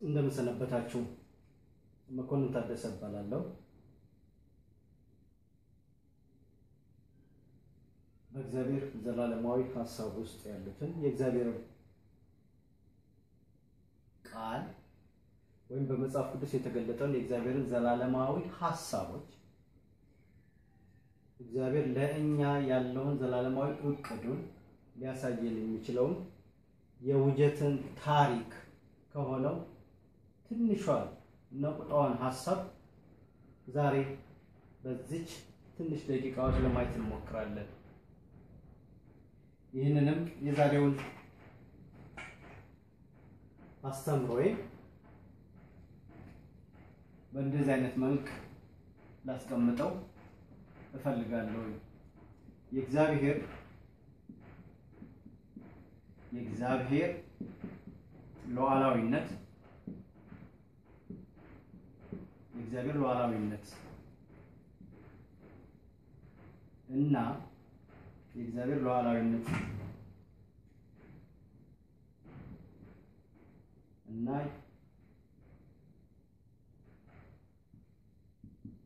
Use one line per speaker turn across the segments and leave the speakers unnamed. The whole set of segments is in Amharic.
እንደምሰነበታችሁ መኮንን ታደሰ እባላለሁ። በእግዚአብሔር ዘላለማዊ ሀሳብ ውስጥ ያሉትን የእግዚአብሔር ቃል ወይም በመጽሐፍ ቅዱስ የተገለጠውን የእግዚአብሔርን ዘላለማዊ ሀሳቦች እግዚአብሔር ለእኛ ያለውን ዘላለማዊ እቅዱን ሊያሳየን የሚችለውን የውጀትን ታሪክ ከሆነው ትንሿን ነቁጣዋን ሀሳብ ዛሬ በዚች ትንሽ ደቂቃዎች ለማየት እንሞክራለን። ይህንንም የዛሬውን አስተምሮዬ በእንደዚህ አይነት መልክ ላስቀምጠው እፈልጋለሁ። የእግዚአብሔር የእግዚአብሔር ሉዓላዊነት የእግዚአብሔር ሉዓላዊነት እና የእግዚአብሔር ሉዓላዊነት እና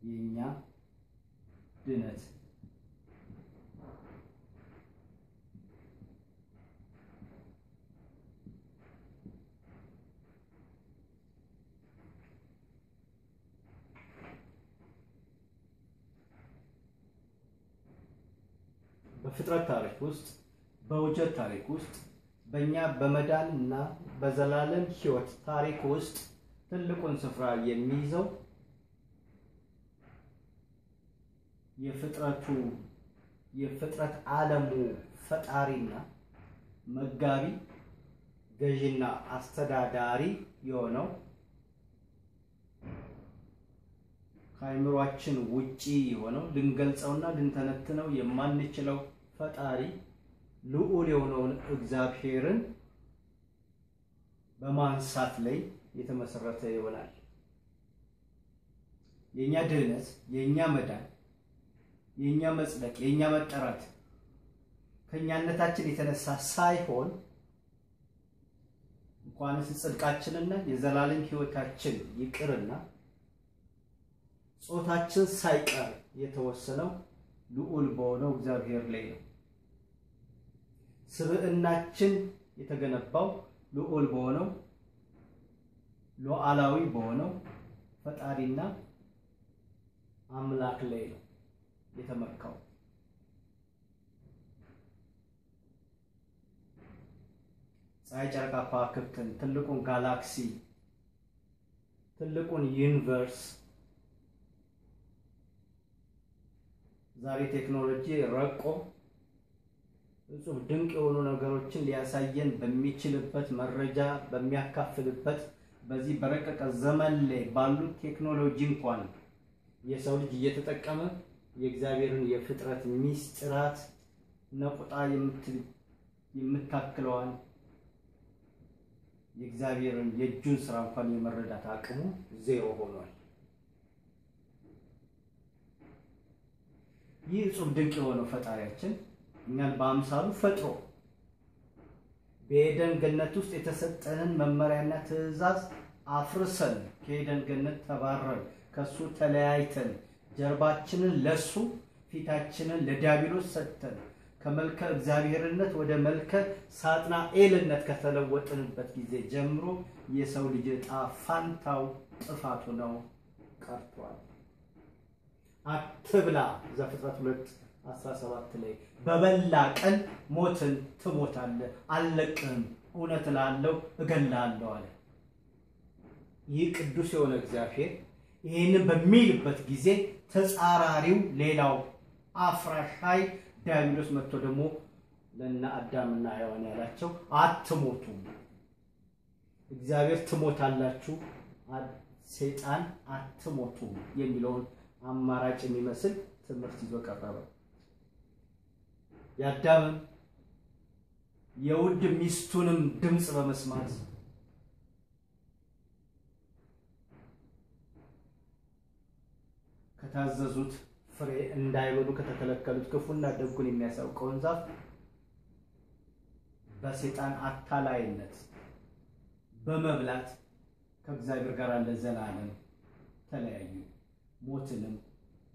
የኛ ድነት በፍጥረት ታሪክ ውስጥ በውጀት ታሪክ ውስጥ በእኛ በመዳን እና በዘላለም ሕይወት ታሪክ ውስጥ ትልቁን ስፍራ የሚይዘው የፍጥረቱ የፍጥረት ዓለሙ ፈጣሪና መጋቢ ገዢና አስተዳዳሪ የሆነው ከአእምሯችን ውጪ የሆነው ልንገልጸውና ልንተነትነው የማንችለው ፈጣሪ ልዑል የሆነውን እግዚአብሔርን በማንሳት ላይ የተመሰረተ ይሆናል። የእኛ ድህነት፣ የእኛ መዳን፣ የእኛ መጽደቅ፣ የእኛ መጠራት ከእኛነታችን የተነሳ ሳይሆን እንኳንስ ጽድቃችንና የዘላለም ሕይወታችን ይቅርና ጾታችን ሳይቀር የተወሰነው ልዑል በሆነው እግዚአብሔር ላይ ነው። ስብዕናችን የተገነባው ልዑል በሆነው ሉዓላዊ በሆነው ፈጣሪና አምላክ ላይ ነው የተመካው። ፀሐይ፣ ጨረቃ፣ ከዋክብትን፣ ትልቁን ጋላክሲ፣ ትልቁን universe ዛሬ ቴክኖሎጂ ረቆ እጹብ ድንቅ የሆኑ ነገሮችን ሊያሳየን በሚችልበት መረጃ በሚያካፍልበት በዚህ በረቀቀ ዘመን ላይ ባሉት ቴክኖሎጂ እንኳን የሰው ልጅ እየተጠቀመ የእግዚአብሔርን የፍጥረት ሚስጥራት ነቁጣ የምታክለዋን የእግዚአብሔርን የእጁን ስራ እንኳን የመረዳት አቅሙ ዜሮ ሆኗል። ይህ እጹብ ድንቅ የሆነው ፈጣሪያችን እኛን በአምሳሉ ፈጥሮ በኤደን ገነት ውስጥ የተሰጠንን መመሪያና ትእዛዝ አፍርሰን ከኤደን ገነት ተባረን ከሱ ተለያይተን ጀርባችንን ለሱ ፊታችንን ለዲያብሎስ ሰጥተን ከመልከ እግዚአብሔርነት ወደ መልከ ሳጥናኤልነት ከተለወጥንበት ጊዜ ጀምሮ የሰው ልጅ ዕጣ ፋንታው ጥፋቱ ነው ቀርቷል። አትብላ። ዘፍጥረት ሁለት 17 ላይ በበላ ቀን ሞትን ትሞታለህ፣ አልለቅህም፣ እውነት እላለሁ እገልሃለሁ አለ። ይህ ቅዱስ የሆነ እግዚአብሔር ይህንን በሚልበት ጊዜ ተጻራሪው ሌላው አፍራሽ ኃይል ዲያብሎስ መጥቶ ደግሞ ለእነ አዳምና ሔዋን ያላቸው አትሞቱም፣ እግዚአብሔር ትሞታላችሁ፣ ሰይጣን አትሞቱም የሚለውን አማራጭ የሚመስል ትምህርት ይዞ ቀረበ። የአዳምም የውድ ሚስቱንም ድምፅ በመስማት ከታዘዙት ፍሬ እንዳይበሉ ከተከለከሉት ክፉና ደጉን የሚያሳውቀውን ዛፍ በሰይጣን አታላይነት በመብላት ከእግዚአብሔር ጋር ለዘላለም ተለያዩ፣ ሞትንም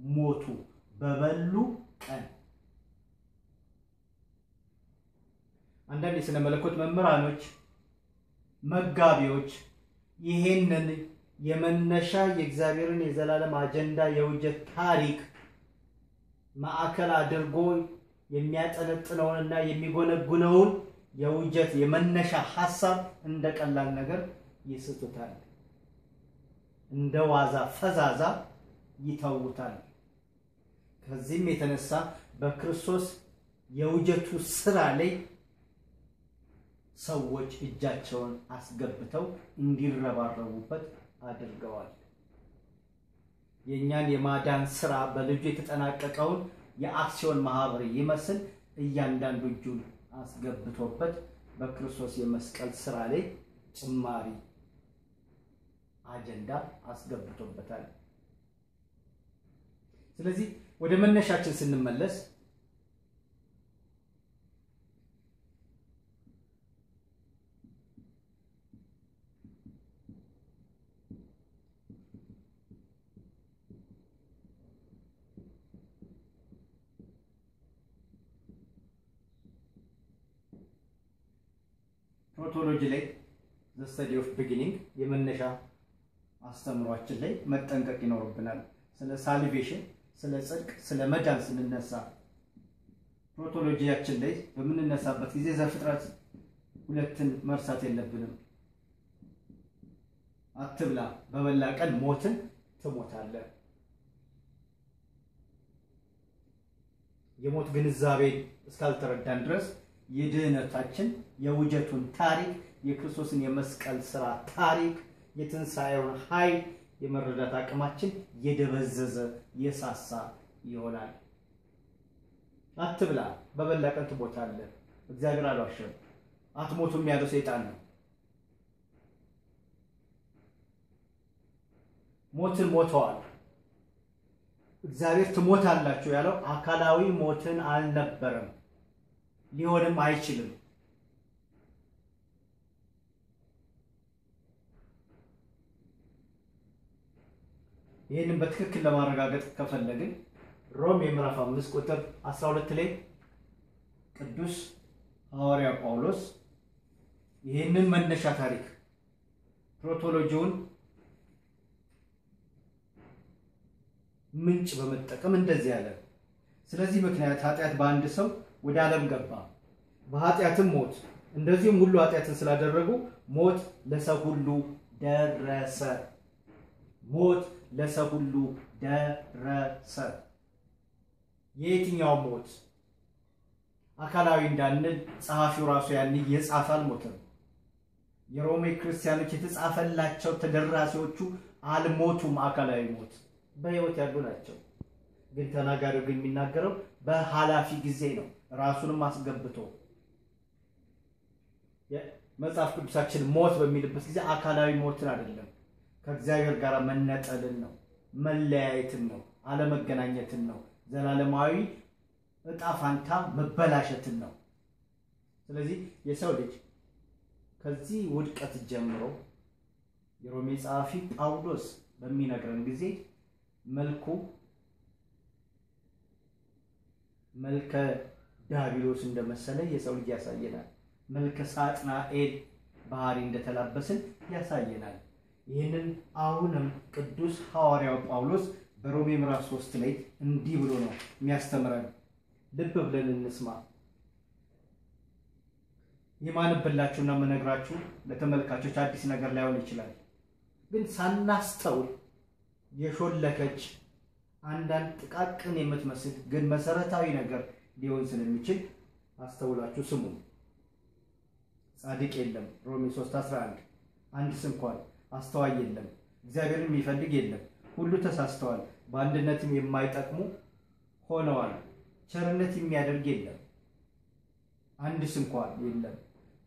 ሞቱ በበሉ ቀን። አንዳንድ የሥነ መለኮት መምህራኖች፣ መጋቢዎች ይሄንን የመነሻ የእግዚአብሔርን የዘላለም አጀንዳ የውጀት ታሪክ ማዕከል አድርጎ የሚያጠነጥነውንና የሚጎነጉነውን የውጀት የመነሻ ሐሳብ እንደ ቀላል ነገር ይስቱታል። እንደ ዋዛ ፈዛዛ ይተውታል። ከዚህም የተነሳ በክርስቶስ የውጀቱ ስራ ላይ ሰዎች እጃቸውን አስገብተው እንዲረባረቡበት አድርገዋል። የእኛን የማዳን ስራ በልጁ የተጠናቀቀውን የአክሲዮን ማህበር ይመስል እያንዳንዱ እጁን አስገብቶበት በክርስቶስ የመስቀል ስራ ላይ ጭማሪ አጀንዳ አስገብቶበታል። ስለዚህ ወደ መነሻችን ስንመለስ protology ላይ the study of beginning የመነሻ አስተምህሯችን ላይ መጠንቀቅ ይኖርብናል። ስለ salvation፣ ስለ ጽድቅ፣ ስለ መዳን ስንነሳ protology ያችን ላይ በምንነሳበት ጊዜ ዘፍጥረት ሁለትን መርሳት የለብንም። አትብላ፣ በበላ ቀን ሞትን ትሞታለህ። የሞት ግንዛቤን እስካልተረዳን ድረስ የድህነታችን የውጀቱን ታሪክ የክርስቶስን የመስቀል ስራ ታሪክ የትንሣኤውን ኃይል የመረዳት አቅማችን የደበዘዘ የሳሳ ይሆናል። አትብላ በበላ ቀን ትሞታለህ። እግዚአብሔር አልዋሸም። አትሞቱም ያለው ሰይጣን ነው። ሞትን ሞተዋል። እግዚአብሔር ትሞታላችሁ ያለው አካላዊ ሞትን አልነበረም፣ ሊሆንም አይችልም። ይህንን በትክክል ለማረጋገጥ ከፈለግን ሮሜ ምዕራፍ 5 ቁጥር 12 ላይ ቅዱስ ሐዋርያ ጳውሎስ ይህንን መነሻ ታሪክ ፕሮቶሎጂውን ምንጭ በመጠቀም እንደዚህ ያለ፣ ስለዚህ ምክንያት ኃጢአት በአንድ ሰው ወደ ዓለም ገባ፣ በኃጢአትም ሞት፣ እንደዚሁም ሁሉ ኃጢአትን ስላደረጉ ሞት ለሰው ሁሉ ደረሰ። ሞት ለሰው ሁሉ ደረሰ። የየትኛው ሞት? አካላዊ እንዳንል ጸሐፊው ራሱ ያን የጻፈ አልሞተም። የሮሜ ክርስቲያኖች የተጻፈላቸው ተደራሲዎቹ አልሞቱም። አካላዊ ሞት በሕይወት ያሉ ናቸው። ግን ተናጋሪው ግን የሚናገረው በኃላፊ ጊዜ ነው። ራሱንም አስገብቶ መጽሐፍ ቅዱሳችን ሞት በሚልበት ጊዜ አካላዊ ሞትን አይደለም፣ ከእግዚአብሔር ጋር መነጠልን ነው፣ መለያየትን ነው፣ አለመገናኘትን ነው፣ ዘላለማዊ እጣ ፋንታ መበላሸትን ነው። ስለዚህ የሰው ልጅ ከዚህ ውድቀት ጀምሮ የሮሜ ጸሐፊ ጳውሎስ በሚነግረን ጊዜ መልኩ መልከ ዲያብሎስ እንደመሰለ የሰው ልጅ ያሳየናል። መልከ ሳጥናኤል ባህሪ እንደተላበስን ያሳየናል። ይህንን አሁንም ቅዱስ ሐዋርያው ጳውሎስ በሮሜ ምዕራፍ 3 ላይ እንዲህ ብሎ ነው የሚያስተምረን። ልብ ብለን እንስማ። የማንብላችሁና የምነግራችሁ ለተመልካቾች አዲስ ነገር ላይሆን ይችላል፣ ግን ሳናስተውል የሾለከች አንዳንድ ጥቃቅን የምትመስል ግን መሰረታዊ ነገር ሊሆን ስለሚችል አስተውላችሁ ስሙ። ጻድቅ የለም ሮሜ 3:11 አንድስ እንኳን አስተዋይ የለም፣ እግዚአብሔርን የሚፈልግ የለም። ሁሉ ተሳስተዋል፣ በአንድነትም የማይጠቅሙ ሆነዋል። ቸርነት የሚያደርግ የለም፣ አንድስ እንኳን የለም።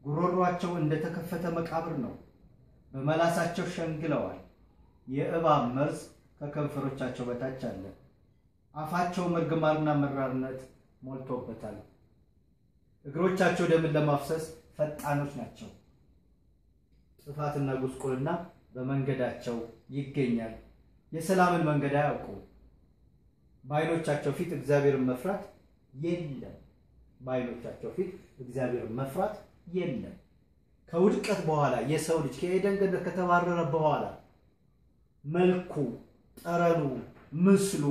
ጉሮሯቸው እንደተከፈተ መቃብር ነው፣ በመላሳቸው ሸንግለዋል። የእባብ መርዝ ከከንፈሮቻቸው በታች አለ፣ አፋቸው እርግማንና መራርነት ሞልቶበታል። እግሮቻቸው ደምን ለማፍሰስ ፈጣኖች ናቸው። ጥፋትና ጉስቁልና በመንገዳቸው ይገኛል። የሰላምን መንገድ አያውቁም። በዓይኖቻቸው ፊት እግዚአብሔርን መፍራት የለም። በዓይኖቻቸው ፊት እግዚአብሔርን መፍራት የለም። ከውድቀት በኋላ የሰው ልጅ ከኤደን ገነት ከተባረረ በኋላ መልኩ፣ ጠረኑ፣ ምስሉ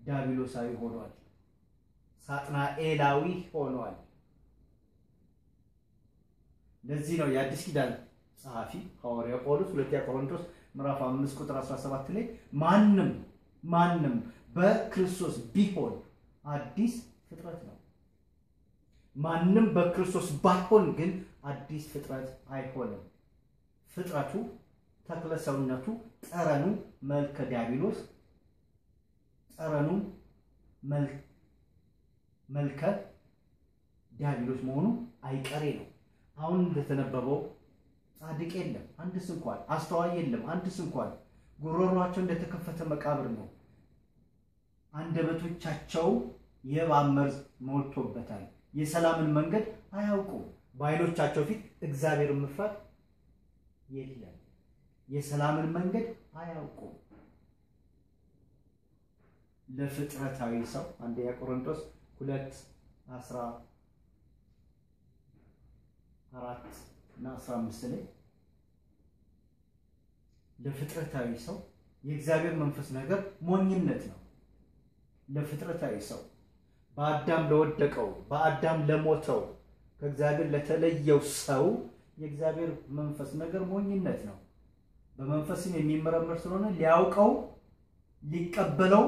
ዲያብሎሳዊ ሆኗል። ሳጥናኤላዊ ሆኗል። ለዚህ ነው የአዲስ ኪዳን ጸሐፊ ሐዋርያ ጳውሎስ ሁለተኛ ቆሮንቶስ ምዕራፍ 5 ቁጥር 17 ላይ ማንም ማንም በክርስቶስ ቢሆን አዲስ ፍጥረት ነው። ማንም በክርስቶስ ባይሆን ግን አዲስ ፍጥረት አይሆንም። ፍጥረቱ ተክለ ሰውነቱ፣ ጠረኑ መልከ ዲያብሎስ፣ ጠረኑ መልከ ዲያብሎስ መሆኑ አይቀሬ ነው። አሁን እንደተነበበው ጻድቅ የለም አንድስ እንኳን፣ አስተዋይ የለም አንድስ እንኳን። ጉሮሯቸው እንደተከፈተ መቃብር ነው። አንደበቶቻቸው የእባብ መርዝ ሞልቶበታል። የሰላምን መንገድ አያውቁም። በዓይኖቻቸው ፊት እግዚአብሔርን መፍራት የለም። የሰላምን መንገድ አያውቁም። ለፍጥረታዊ ሰው አንደኛ ቆሮንቶስ ሁለት አስራ አራት እና አስራ አምስት ላይ ለፍጥረታዊ ሰው የእግዚአብሔር መንፈስ ነገር ሞኝነት ነው። ለፍጥረታዊ ሰው በአዳም ለወደቀው በአዳም ለሞተው ከእግዚአብሔር ለተለየው ሰው የእግዚአብሔር መንፈስ ነገር ሞኝነት ነው። በመንፈስም የሚመረመር ስለሆነ ሊያውቀው ሊቀበለው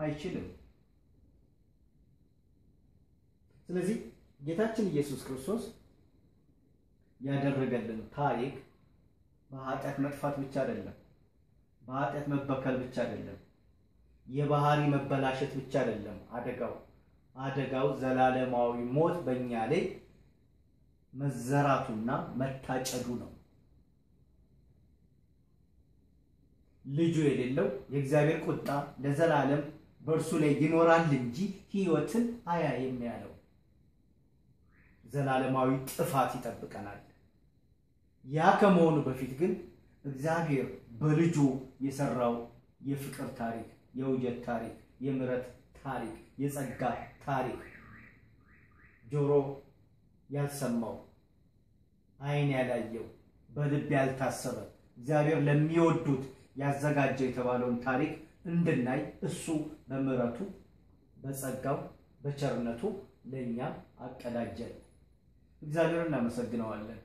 አይችልም። ስለዚህ ጌታችን ኢየሱስ ክርስቶስ ያደረገልን ታሪክ በኃጢአት መጥፋት ብቻ አይደለም፣ በኃጢአት መበከል ብቻ አይደለም፣ የባህሪ መበላሸት ብቻ አይደለም። አደጋው አደጋው ዘላለማዊ ሞት በእኛ ላይ መዘራቱና መታጨዱ ነው። ልጁ የሌለው የእግዚአብሔር ቁጣ ለዘላለም በእርሱ ላይ ይኖራል እንጂ ሕይወትን አያይም ያለው ዘላለማዊ ጥፋት ይጠብቀናል። ያ ከመሆኑ በፊት ግን እግዚአብሔር በልጁ የሰራው የፍቅር ታሪክ፣ የውጀት ታሪክ፣ የምሕረት ታሪክ፣ የጸጋ ታሪክ ጆሮ ያልሰማው ዓይን ያላየው በልብ ያልታሰበ እግዚአብሔር ለሚወዱት ያዘጋጀው የተባለውን ታሪክ እንድናይ እሱ በምሕረቱ በጸጋው በቸርነቱ ለእኛ አቀዳጀን። እግዚአብሔር እናመሰግነዋለን።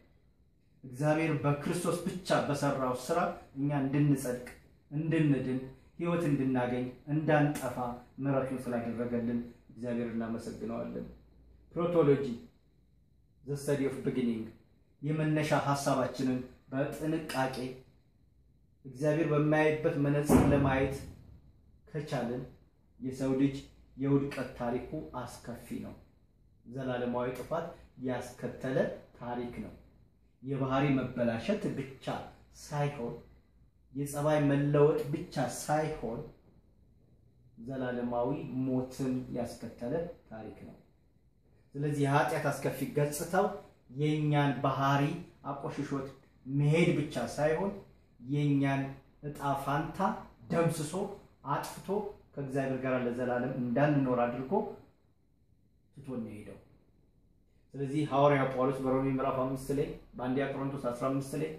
እግዚአብሔር በክርስቶስ ብቻ በሰራው ስራ እኛ እንድንጸድቅ፣ እንድንድን፣ ሕይወት እንድናገኝ፣ እንዳንጠፋ ምሕረቱን ስላደረገልን እግዚአብሔር እናመሰግነዋለን። protology the study of beginning የመነሻ ሀሳባችንን በጥንቃቄ እግዚአብሔር በሚያይበት መነጽር ለማየት ከቻልን የሰው ልጅ የውድቀት ታሪኩ አስከፊ ነው። ዘላለማዊ ጥፋት ያስከተለ ታሪክ ነው። የባህሪ መበላሸት ብቻ ሳይሆን የጸባይ መለወጥ ብቻ ሳይሆን ዘላለማዊ ሞትን ያስከተለ ታሪክ ነው። ስለዚህ የኃጢአት አስከፊ ገጽታው የእኛን ባህሪ አቆሽሾት መሄድ ብቻ ሳይሆን የእኛን እጣ ፋንታ ደምስሶ አጥፍቶ ከእግዚአብሔር ጋር ለዘላለም እንዳንኖር አድርጎ ትቶን ሄደው። ስለዚህ ሐዋርያው ጳውሎስ በሮሜ ምዕራፍ አምስት ላይ በአንደኛ ቆሮንቶስ 15 ላይ